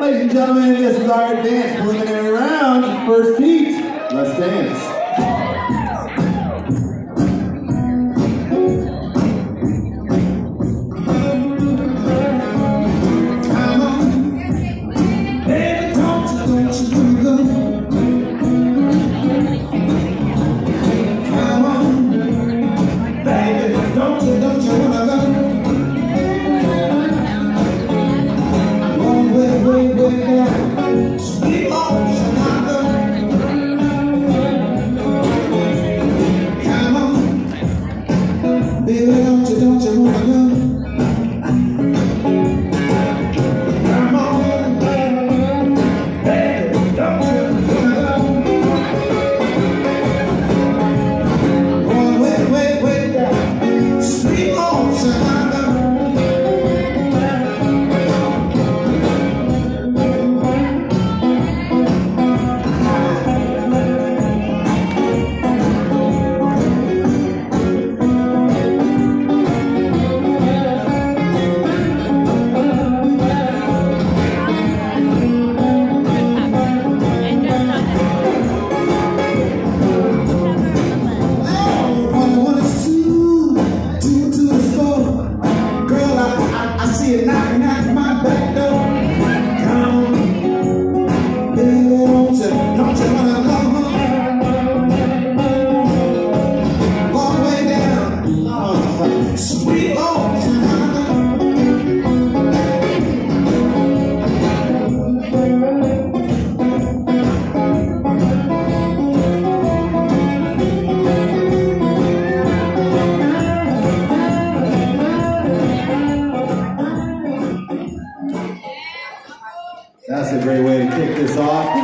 Ladies and gentlemen, this is our advanced preliminary round. First heat. Let's dance. See it knocking at my back door. Come on, baby, don't you, don't you wanna come home? All the way down, oh, sweet ocean That's a great way to kick this off.